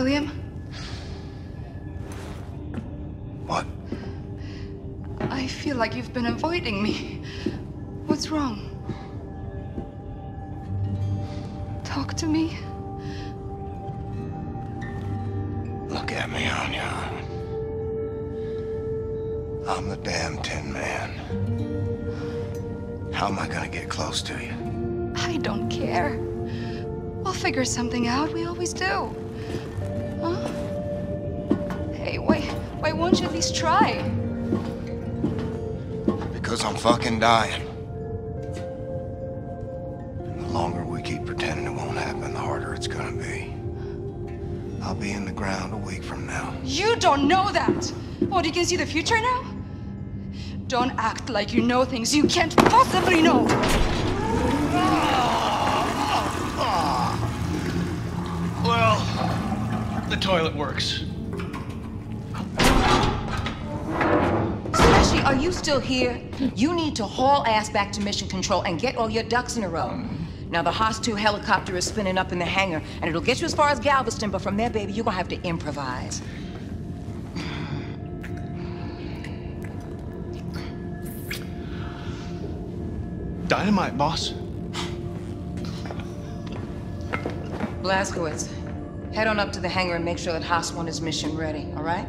William? What? I feel like you've been avoiding me. What's wrong? Talk to me. Look at me, Anya. I'm the damn Tin Man. How am I gonna get close to you? I don't care. We'll figure something out. We always do. Least try? Because I'm fucking dying. And the longer we keep pretending it won't happen, the harder it's gonna be. I'll be in the ground a week from now. You don't know that. What, you can see the future now? Don't act like you know things you can't possibly know. Well, the toilet works. Are you still here? You need to haul ass back to mission control and get all your ducks in a row. Now, the Haas 2 helicopter is spinning up in the hangar, and it'll get you as far as Galveston, but from there, baby, you're gonna have to improvise. Dynamite, boss. Blazkowicz, head on up to the hangar and make sure that Haas 1 is mission ready, all right?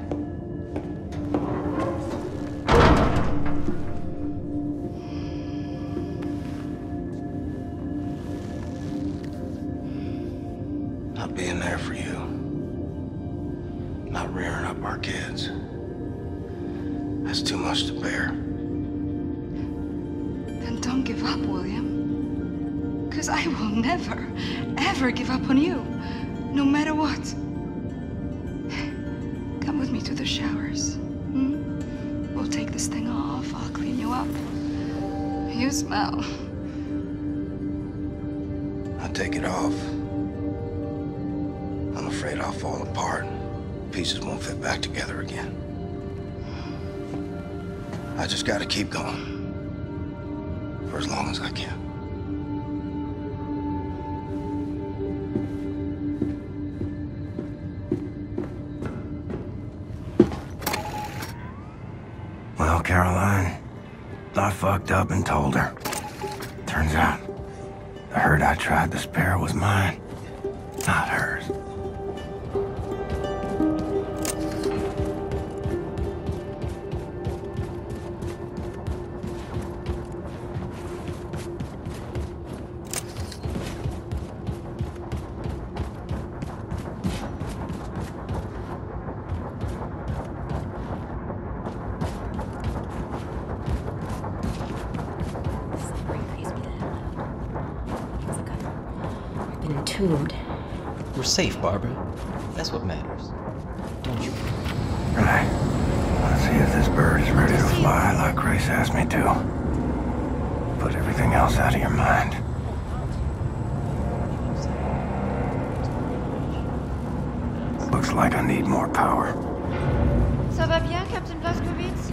To bear. Then don't give up, William. Because I will never, ever give up on you. No matter what. Come with me to the showers. Hmm? We'll take this thing off. I'll clean you up. You smell. I take it off. I'm afraid I'll fall apart. Pieces won't fit back together again. I just gotta keep going. For as long as I can. Well, Caroline, I fucked up and told her. Turns out, the herd I tried to spare was mine, not hers. Looks like I need more power. Ça va bien, Captain Blazkowicz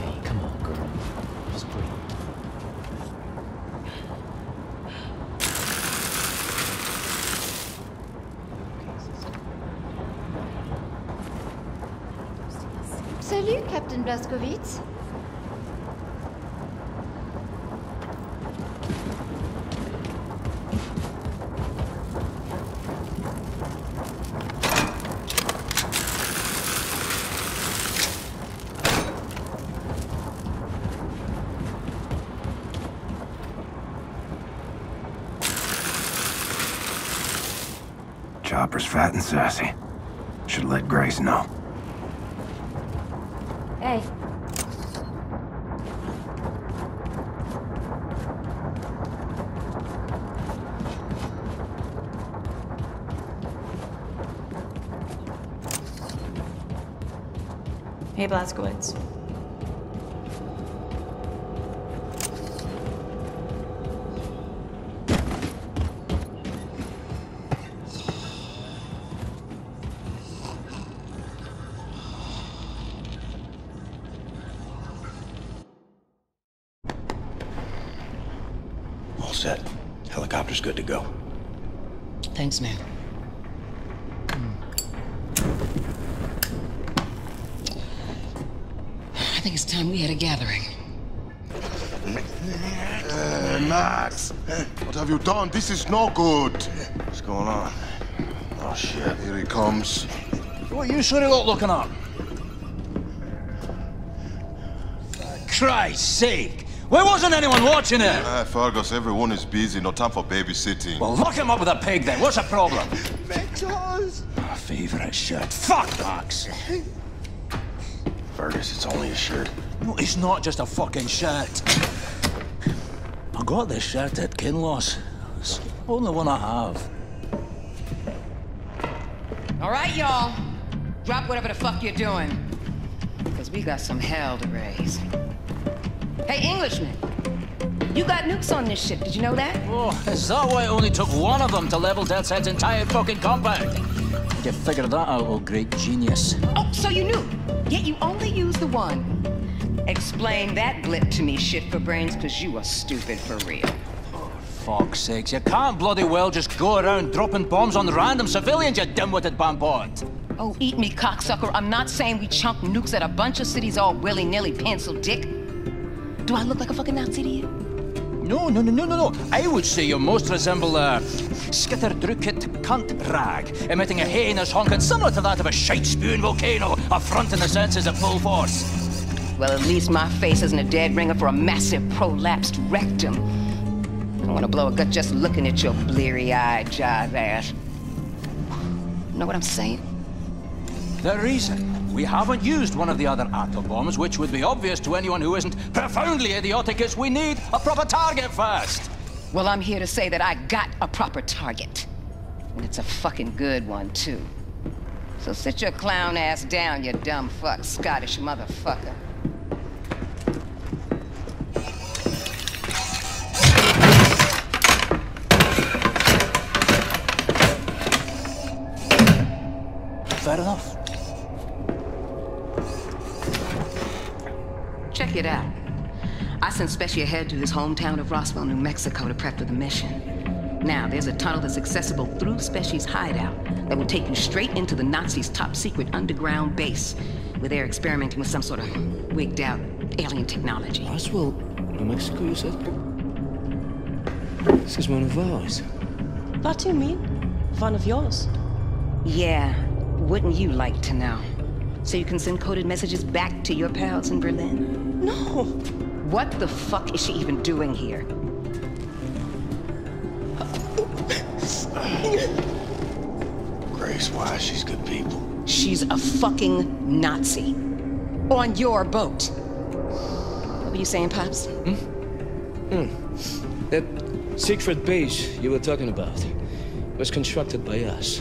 Hey, come on, girl. Just breathe. Salut, Captain Blazkowicz. Chopper's fat and sassy. Should let Grace know. Hey, Hey, Blazkowicz. I think it's time we had a gathering. Uh, Max, what have you done? This is no good. What's going on? Oh, shit. Here he comes. What are you sure lot looking up? Christ's sake! Why wasn't anyone watching it? Ah, Fergus, everyone is busy. No time for babysitting. Well, lock him up with a pig then. What's the problem? Victor's! My favorite shirt. Fuck, Max! Fergus, it's only a shirt. No, it's not just a fucking shirt. I got this shirt at Kinloss. It's the only one I have. All right, y'all. Drop whatever the fuck you're doing. Because we got some hell to raise. Hey, Englishman. You got nukes on this ship, did you know that? Oh, is that why it only took one of them to level Death's entire fucking compound? You figured that out, oh great genius. Oh, so you knew. Yet you only use the one. Explain that blip to me, shit for brains, because you are stupid for real. For fuck's sakes, you can't bloody well just go around dropping bombs on random civilians, you dim-witted bampot. Oh, eat me, cocksucker. I'm not saying we chunk nukes at a bunch of cities all willy-nilly, pencil dick. Do I look like a fucking Nazi to you? No, no, no, no, no, no. I would say you most resemble a skitterdrukit cunt rag, emitting a heinous honking similar to that of a shite spewing volcano, affronting the senses at full force. Well, at least my face isn't a dead ringer for a massive prolapsed rectum. I want to blow a gut just looking at your bleary-eyed jive ass. Know what I'm saying? The reason we haven't used one of the other atom bombs, which would be obvious to anyone who isn't profoundly idiotic, is we need a proper target first. Well, I'm here to say that I got a proper target. And it's a fucking good one, too. So sit your clown ass down, you dumb fuck, Scottish motherfucker. Fair enough. Check it out. I sent Specia ahead to his hometown of Roswell, New Mexico to prep for the mission. Now, there's a tunnel that's accessible through Specia's hideout that will take you straight into the Nazis' top secret underground base, where they're experimenting with some sort of wigged out alien technology. Roswell, New Mexico, you said? This is one of ours. What do you mean? One of yours? Yeah, wouldn't you like to know? So you can send coded messages back to your pals in Berlin? No. What the fuck is she even doing here? Grace, why? She's good people. She's a fucking Nazi. On your boat. What were you saying, Pops? Hmm? Hmm. That secret base you were talking about was constructed by us.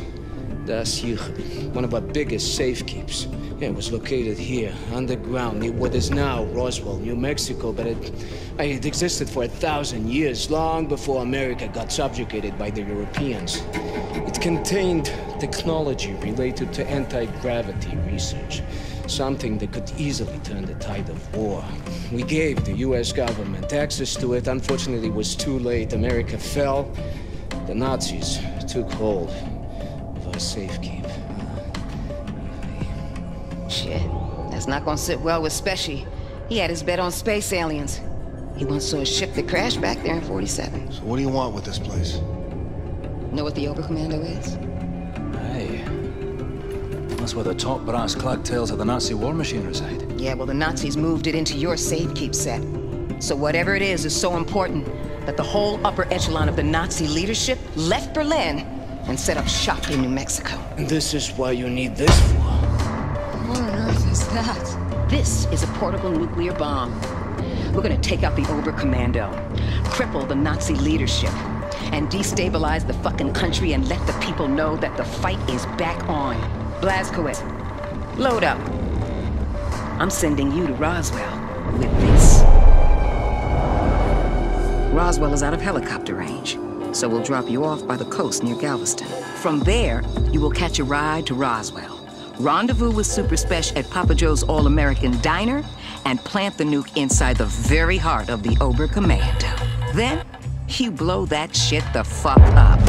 Da'at Yichud, one of our biggest safekeeps. Yeah, it was located here, underground, near what is now Roswell, New Mexico, but it, it existed for a thousand years, long before America got subjugated by the Europeans. It contained technology related to anti-gravity research, something that could easily turn the tide of war. We gave the US government access to it. Unfortunately, it was too late. America fell. The Nazis took hold of our safekeep. Shit. That's not gonna sit well with Specy. He had his bet on space aliens. He once saw a ship that crashed back there in 47. So what do you want with this place? Know what the Oberkommando is? Hey. That's where the top brass clack tails of the Nazi war machine reside. Yeah, well, the Nazis moved it into your safe keep set. So whatever it is is so important that the whole upper echelon of the Nazi leadership left Berlin and set up shop in New Mexico. And this is why you need this that? This is a portable nuclear bomb. We're gonna take out the Oberkommando, cripple the Nazi leadership, and destabilize the fucking country and let the people know that the fight is back on. Blazkowicz, load up. I'm sending you to Roswell with this. Roswell is out of helicopter range, so we'll drop you off by the coast near Galveston. From there, you will catch a ride to Roswell. Rendezvous with Super Spesh at Papa Joe's All-American Diner and plant the nuke inside the very heart of the Oberkommando. Then, you blow that shit the fuck up.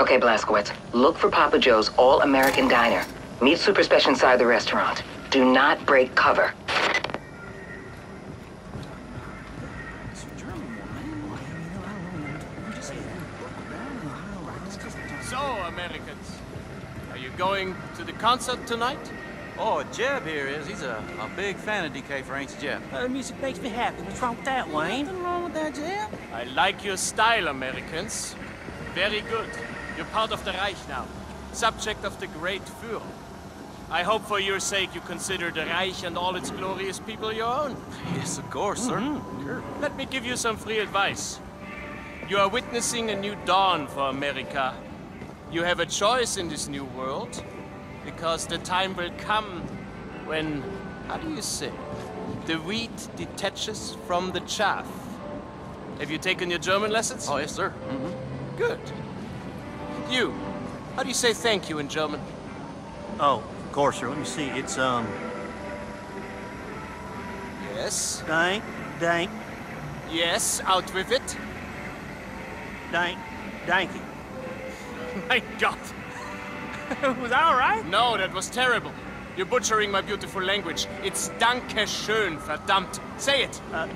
Okay, Blazkowicz, Look for Papa Joe's All-American Diner. Meet Super Special inside the restaurant. Do not break cover. Going to the concert tonight? Oh, Jeb here is. He's a, a big fan of DK Frank's Jeb. Uh, music makes me happy. What's wrong with that, Wayne? Nothing wrong with that, Jeb. I like your style, Americans. Very good. You're part of the Reich now. Subject of the great Führer. I hope for your sake you consider the Reich and all its glorious people your own. Yes, of course, sir. Mhm. Sure. Let me give you some free advice. You are witnessing a new dawn for America. You have a choice in this new world, because the time will come when, how do you say, the wheat detaches from the chaff. Have you taken your German lessons? Oh, yes, sir. Mm -hmm. Good. You, how do you say thank you in German? Oh, of course, sir. Let me see. It's, um... Yes. Dank, dank, Yes, out with it. dank, danky. My God. was that all right? No, that was terrible. You're butchering my beautiful language. It's Danke schön, verdammt. Say it. Uh,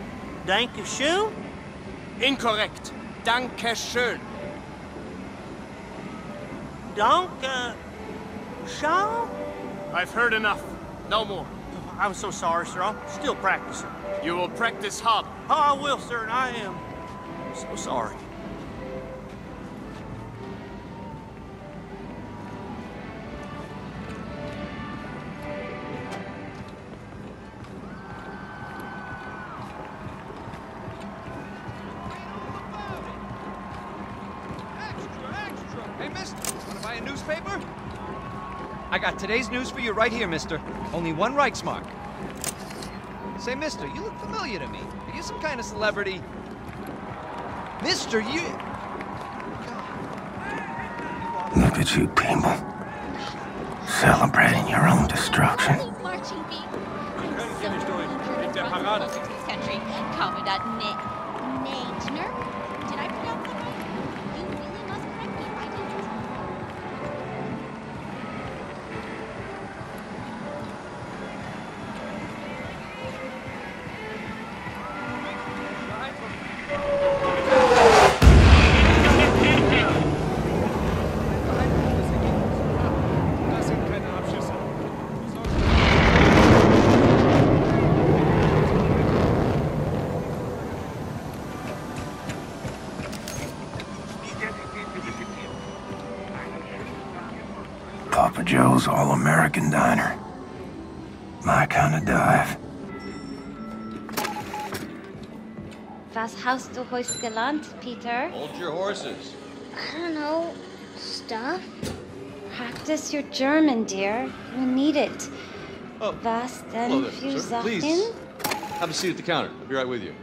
danke schön? Incorrect. Danke schön. Danke schön? I've heard enough. No more. I'm so sorry, sir. I'm still practicing. You will practice hard. Oh, I will, sir, and I am so sorry. Today's news for you right here, mister. Only one Reichsmark. Say, mister, you look familiar to me. Are you some kind of celebrity? Mister, you... Look at you people. Celebrating your own destruction. Marching beat. Country. Commandant Ne... Neigner? Did I Papa Joe's All-American Diner. My kind of dive. Was hast du heute gelernt, Peter? Hold your horses. I don't know. Stuff? Practice your German, dear. You need it. Oh, Was hello denn für sir. Please. Sachen? Have a seat at the counter. I'll be right with you.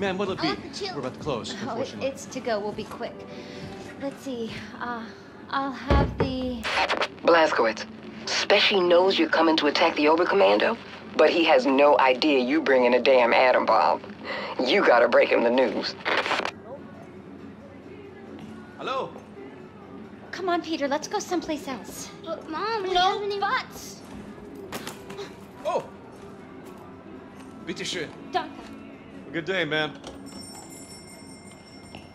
Ma'am, what'll it be? I want the chill. We're about to close, Oh, it's to go. We'll be quick. Let's see. Uh, I'll have the. Blazkowicz, Speshy knows you're coming to attack the Oberkommando, but he has no idea you bring in a damn atom bomb. You gotta break him the news. Hello? Come on, Peter. Let's go someplace else. But Mom, we no haven't even... buts. Oh! Bitte schön. Danke. Good day, ma'am.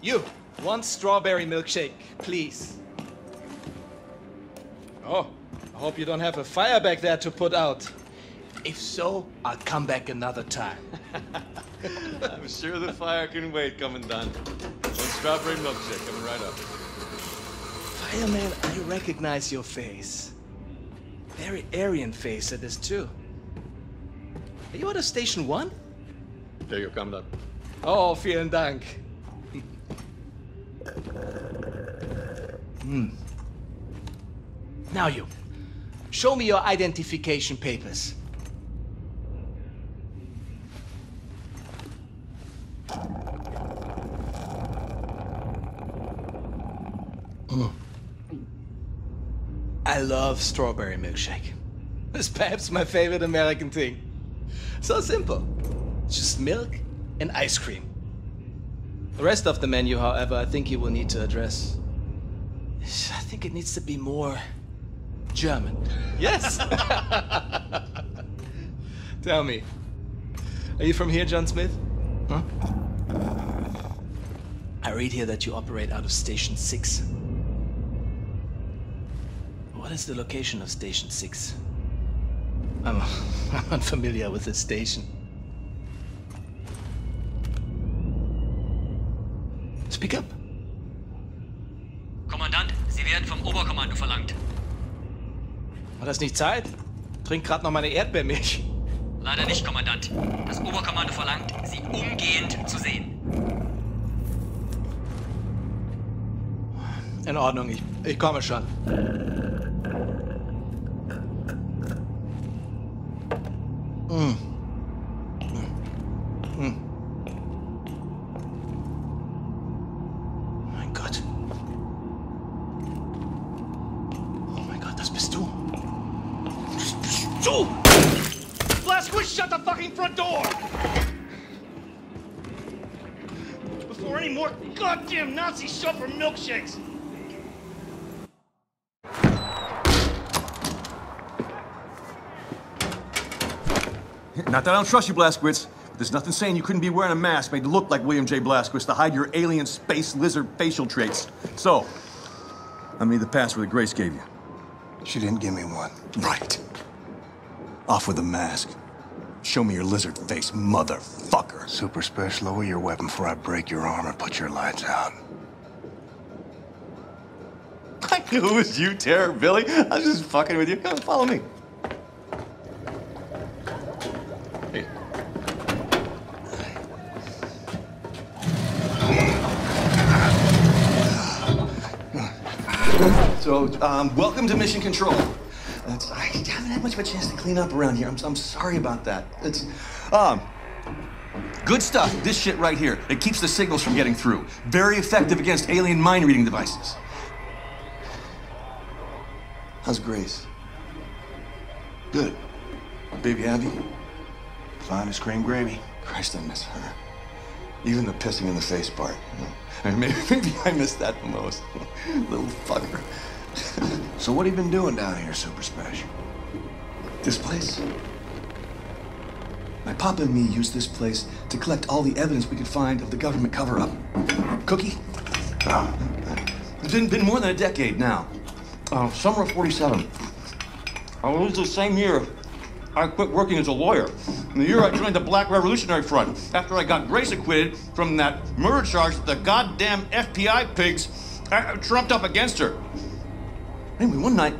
You, one strawberry milkshake, please. Oh, I hope you don't have a fire back there to put out. If so, I'll come back another time. I'm sure the fire can wait, Commandant. One strawberry milkshake coming right up. Fireman, I recognize your face. Very Aryan face it is, too. Are you out of Station 1? There you come, Commandant. Oh, vielen Dank. Hmm. Now you. Show me your identification papers. Mm. I love strawberry milkshake. It's perhaps my favorite American thing. So simple. Just milk and ice cream. The rest of the menu, however, I think you will need to address. I think it needs to be more German. Yes! Tell me, are you from here, John Smith? Huh? I read here that you operate out of Station 6. What is the location of Station 6? I'm, I'm unfamiliar with this station. Speak up. War das nicht Zeit? Trink grad noch meine Erdbeermilch. Leider nicht, Kommandant. Das Oberkommando verlangt, Sie umgehend zu sehen. In Ordnung, ich, ich komme schon. Mm. Before any more goddamn Nazis show up for milkshakes! Not that I don't trust you, Blazkowicz, but there's nothing saying you couldn't be wearing a mask made to look like William J. Blazkowicz to hide your alien space lizard facial traits. So, I need the password that Grace gave you. She didn't give me one. Right. Off with the mask. Show me your lizard face, motherfucker. Super Special, lower your weapon before I break your arm and put your lights out. I knew it was you, Terror Billy. I was just fucking with you. Come follow me. Hey. So, um, welcome to Mission Control. That's, I haven't had much of a chance to clean up around here. I'm, I'm sorry about that. It's, um, good stuff. This shit right here. It keeps the signals from getting through. Very effective against alien mind reading devices. How's Grace? Good. Baby Abby? Fine as cream gravy. Christ, I miss her. Even the pissing in the face part. You know? I mean, maybe, maybe I miss that the most. Little fucker. So what have you been doing down here, Super Special? This place? My papa and me used this place to collect all the evidence we could find of the government cover-up. Cookie? Uh, it's been, been more than a decade now. Uh, summer of 47. I was the same year I quit working as a lawyer. In the year I joined the Black Revolutionary Front, after I got Grace acquitted from that murder charge that the goddamn FBI pigs uh, trumped up against her. Anyway, one night,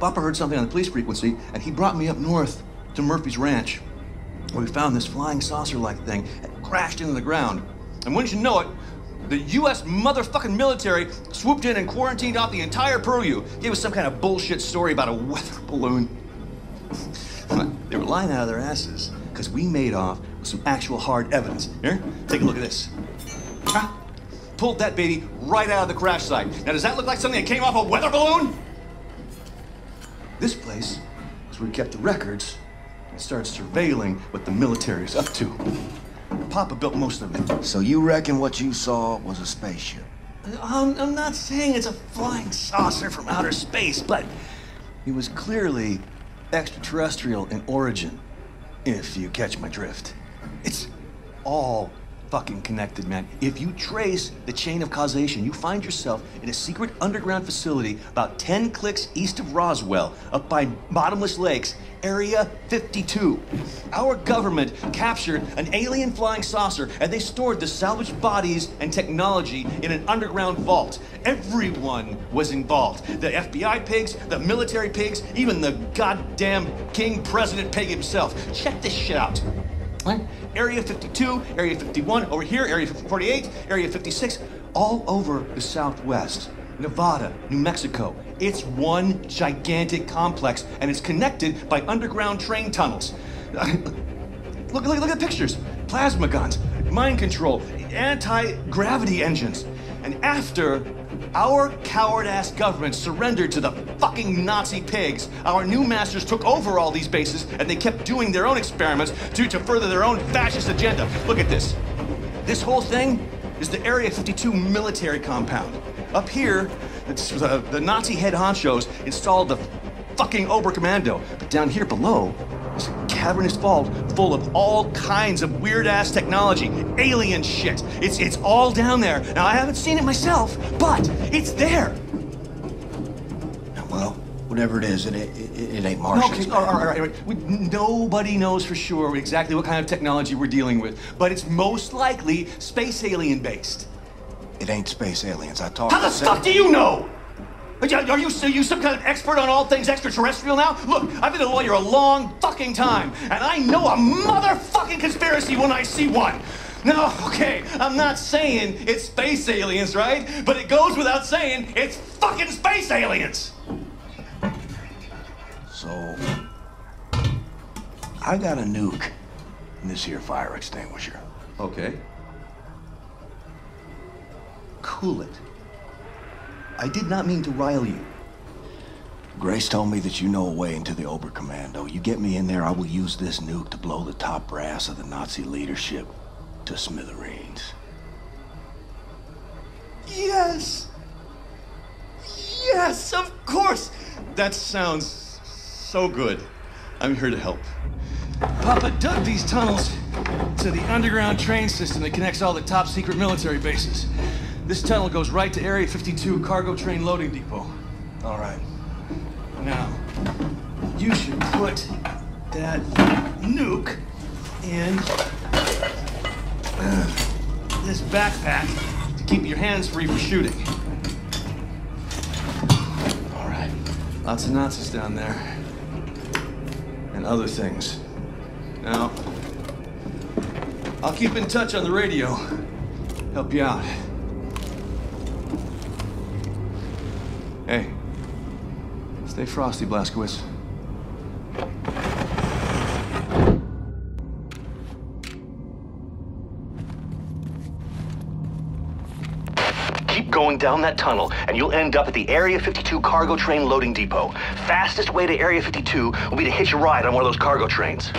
Papa heard something on the police frequency, and he brought me up north to Murphy's Ranch, where we found this flying saucer-like thing that crashed into the ground. And wouldn't you know it, the U.S. motherfucking military swooped in and quarantined off the entire purview. Gave us some kind of bullshit story about a weather balloon. They were lying out of their asses because we made off with some actual hard evidence. Here, take a look at this. Pulled that baby right out of the crash site. Now, does that look like something that came off a weather balloon? This place is where we kept the records and started surveilling what the military's up to. Papa built most of it. So you reckon what you saw was a spaceship? I'm, I'm not saying it's a flying saucer from outer space, but it was clearly extraterrestrial in origin, if you catch my drift. It's all fucking connected, man. If you trace the chain of causation, you find yourself in a secret underground facility about 10 clicks east of Roswell, up by Bottomless Lakes, Area 52. Our government captured an alien flying saucer and they stored the salvaged bodies and technology in an underground vault. Everyone was involved. The FBI pigs, the military pigs, even the goddamn King President Pig himself. Check this shit out. Area 52, Area 51, over here, Area 48, Area 56, all over the Southwest. Nevada, New Mexico. It's one gigantic complex, and it's connected by underground train tunnels. look, look, look at the pictures. Plasma guns, mind control, anti-gravity engines. And after our coward-ass government surrendered to the fucking Nazi pigs. Our new masters took over all these bases and they kept doing their own experiments to, to further their own fascist agenda. Look at this. This whole thing is the Area 52 military compound. Up here, uh, the Nazi head honchos installed the fucking Oberkommando. But down here below, cavernous vault full of all kinds of weird ass technology, alien shit. It's it's all down there. Now I haven't seen it myself, but it's there. Well, whatever it is, it, it, it ain't Martians. Okay, all right, all right, all right. We, nobody knows for sure exactly what kind of technology we're dealing with, but it's most likely space alien based. It ain't space aliens. I talked How the fuck do you know? Are you, are you some kind of expert on all things extraterrestrial now? Look, I've been a lawyer a long fucking time, and I know a motherfucking conspiracy when I see one. No, okay, I'm not saying it's space aliens, right? But it goes without saying it's fucking space aliens. So, I got a nuke in this here fire extinguisher. Okay. Cool it. I did not mean to rile you. Grace told me that you know a way into the Oberkommando. You get me in there, I will use this nuke to blow the top brass of the Nazi leadership to smithereens. Yes! Yes, of course! That sounds so good. I'm here to help. Papa dug these tunnels to the underground train system that connects all the top secret military bases. This tunnel goes right to Area 52 cargo train loading depot. All right. Now, you should put that nuke in uh, this backpack to keep your hands free for shooting. All right. Lots of Nazis down there. And other things. Now, I'll keep in touch on the radio. Help you out. Stay frosty, Blazkowicz. Keep going down that tunnel, and you'll end up at the Area 52 cargo train loading depot. Fastest way to Area 52 will be to hitch a ride on one of those cargo trains.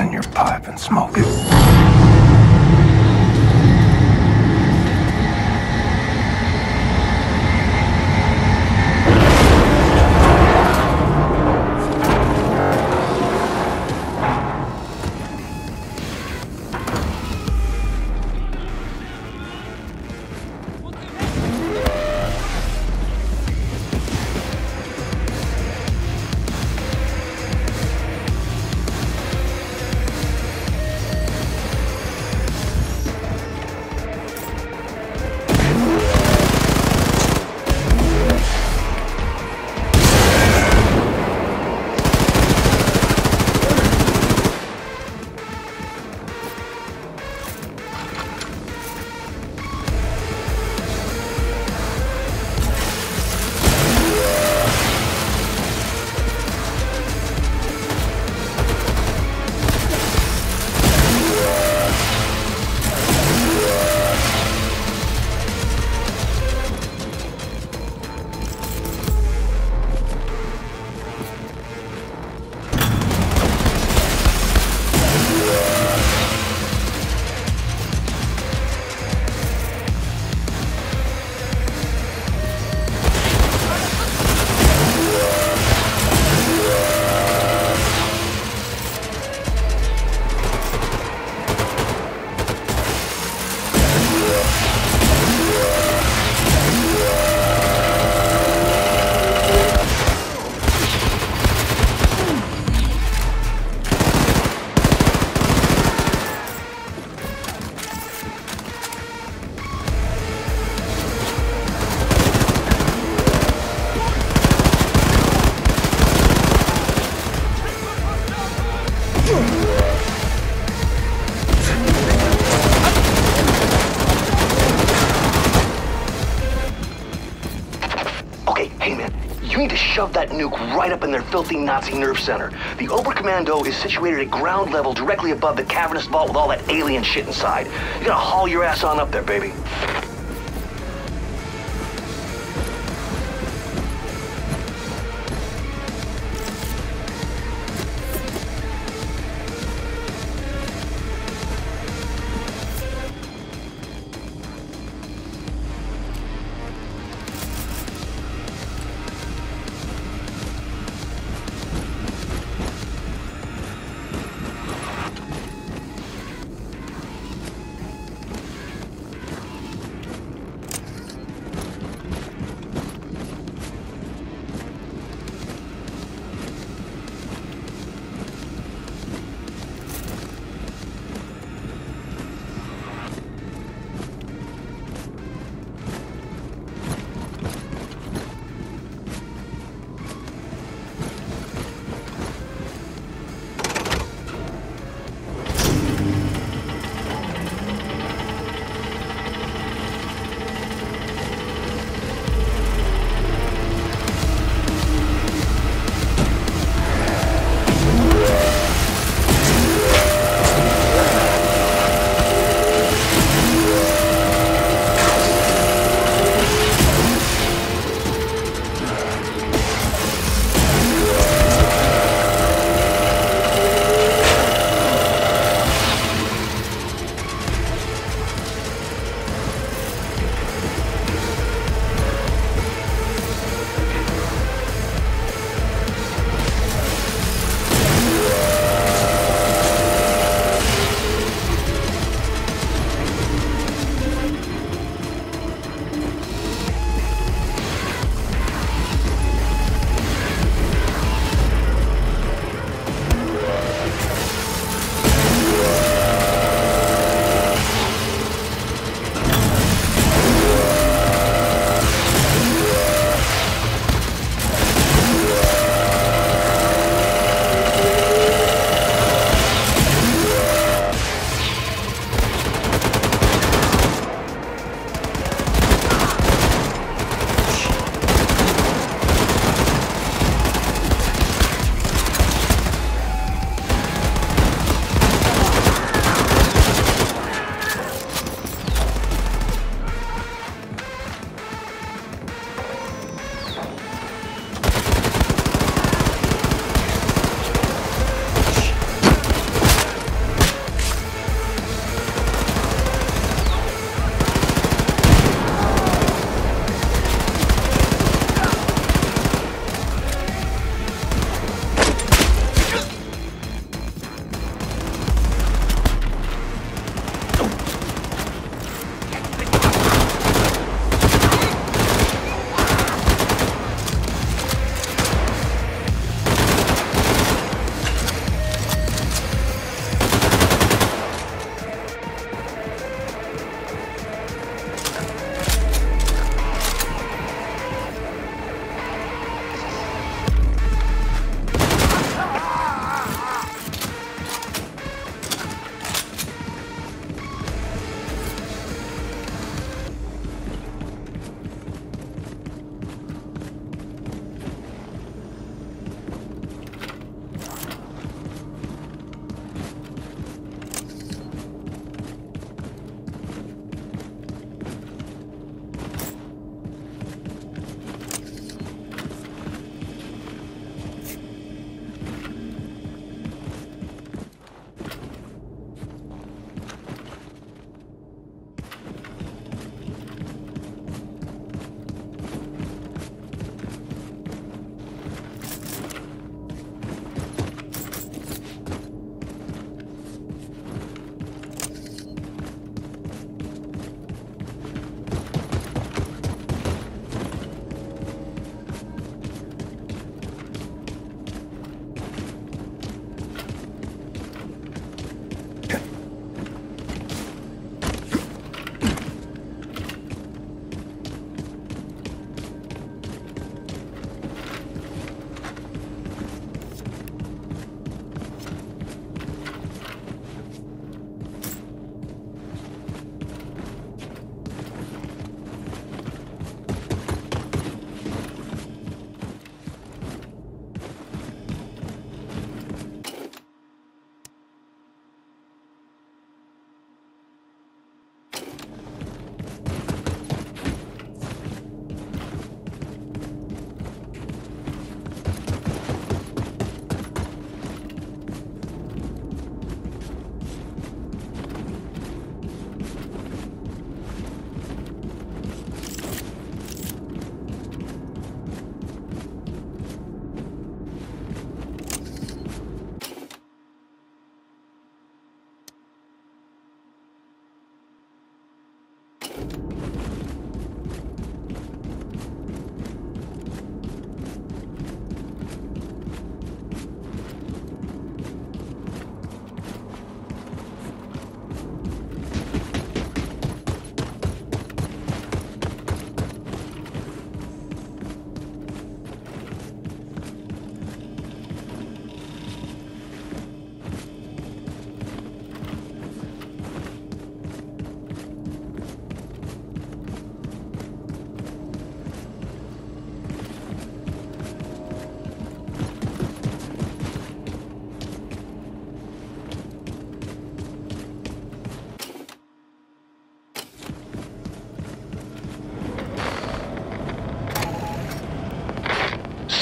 In your pipe and smoke it. Right up in their filthy Nazi nerve center. The Oberkommando is situated at ground level directly above the cavernous vault with all that alien shit inside. You gotta haul your ass on up there, baby.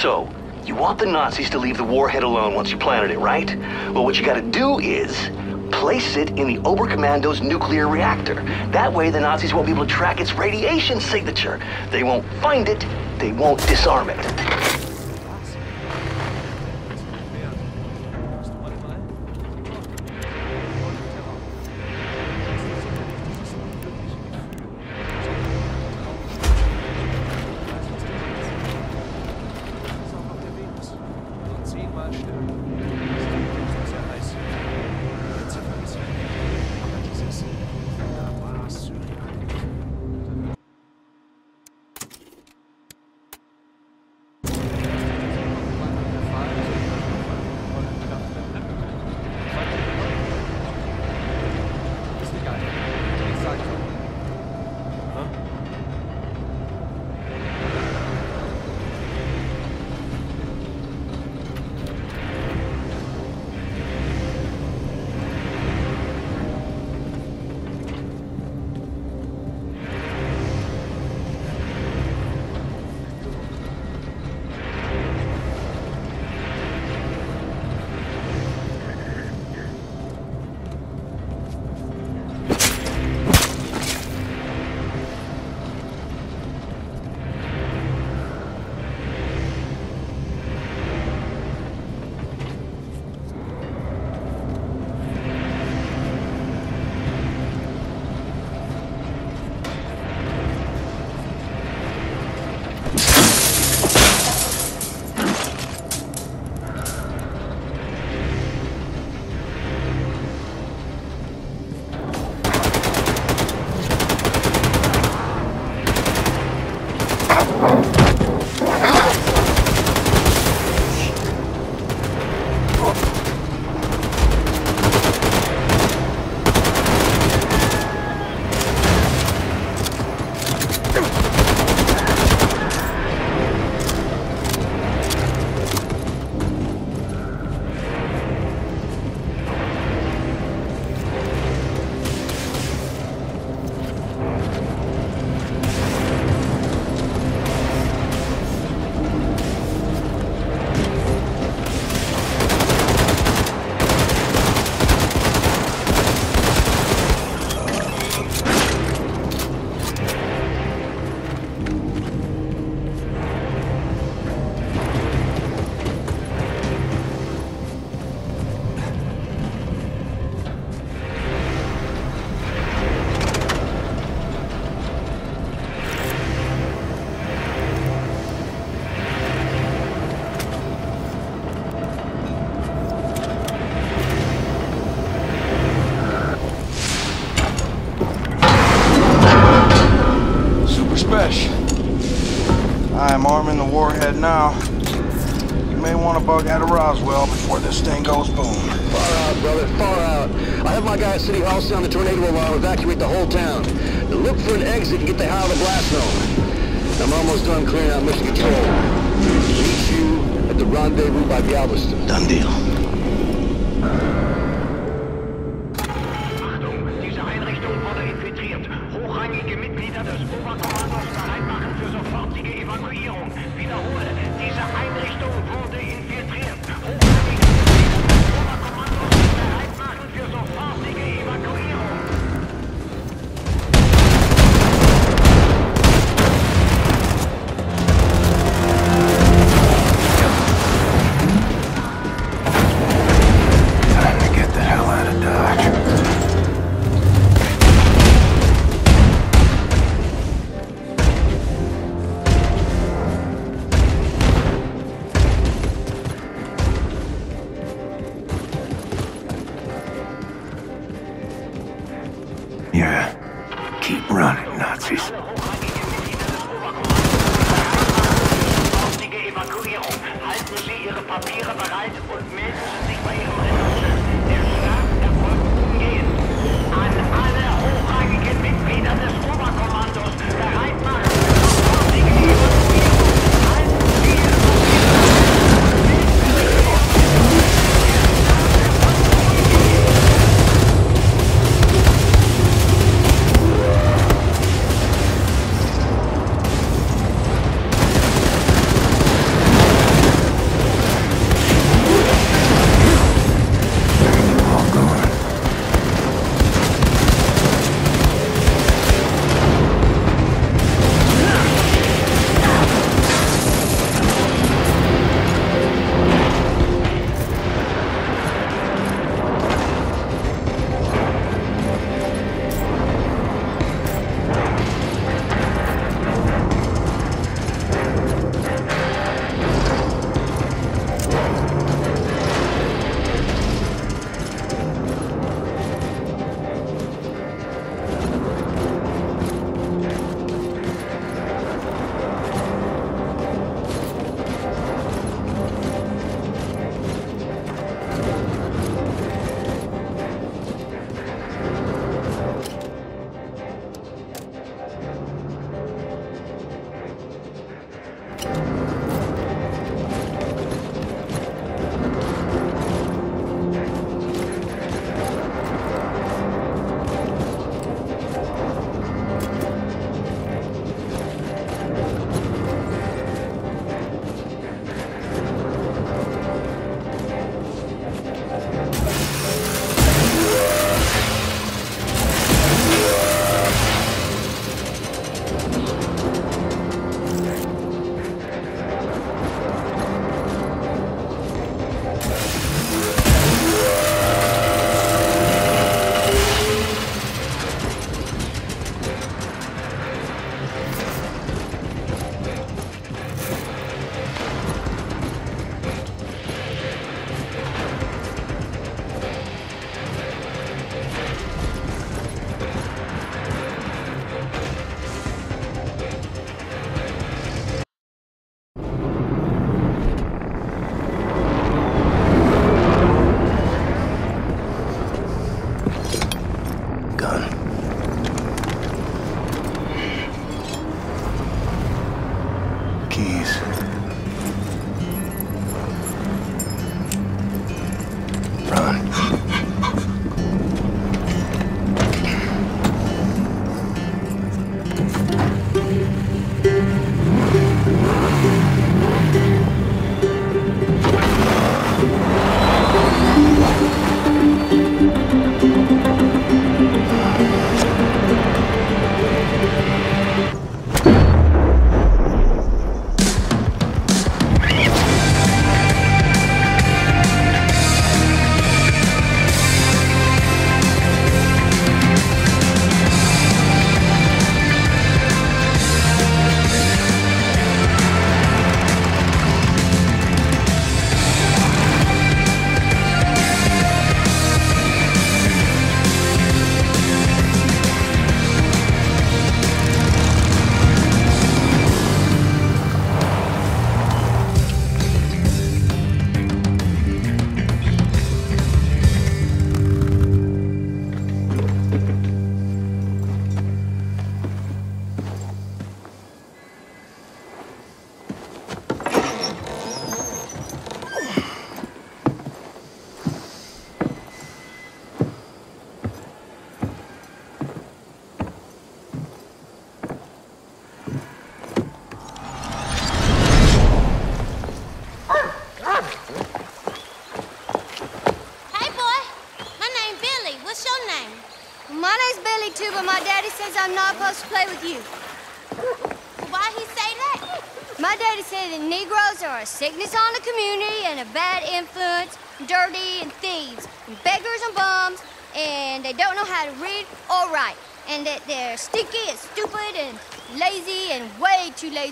So, you want the Nazis to leave the warhead alone once you planted it, right? Well, what you gotta do is place it in the Oberkommando's nuclear reactor. That way the Nazis won't be able to track its radiation signature. They won't find it, they won't disarm it. you. now.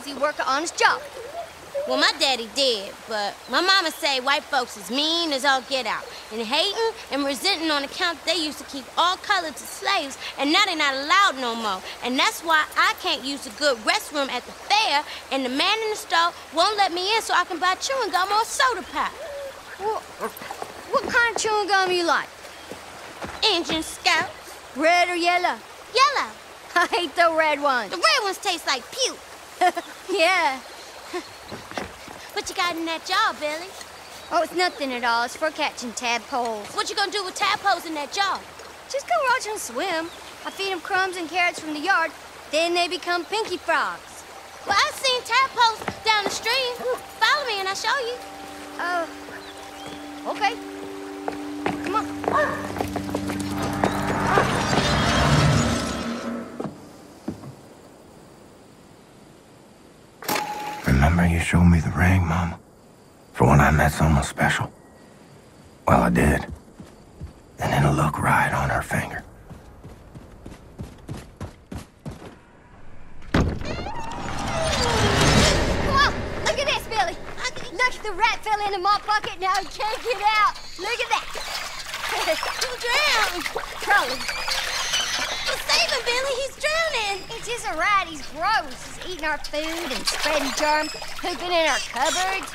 Way too lazy to work an honest job. Well, my daddy did, but my mama say white folks is mean as all get out, and hating and resenting on account they used to keep all colors as slaves, and now they're not allowed no more. And that's why I can't use a good restroom at the fair, and the man in the store won't let me in so I can buy chewing gum or soda pop. What, what kind of chewing gum you like? Engine Scout. Red or yellow? Yellow. I hate the red ones. The red ones taste like puke. yeah. What you got in that jar, Billy? Oh, it's nothing at all. It's for catching tadpoles. What you gonna do with tadpoles in that jar? Just go watch them swim. I feed them crumbs and carrots from the yard. Then they become pinky frogs. Well, I've seen tadpoles down the stream. Follow me and I'll show you. Oh. Uh, okay. Come on. You showed me the ring, Mama? For when I met someone special? Well, I did. And it'll look right on her finger. Look at this, Billy. Look, the rat fell into my bucket. Now he can't get out. Look at that. he drowned. Save him, Billy! He's drowning! It's just a right. He's gross. He's eating our food and spreading germs, pooping in our cupboards.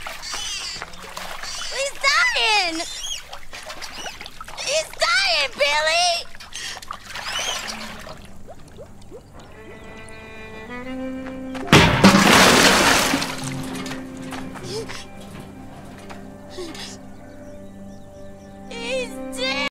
He's dying! He's dying, Billy! He's dead!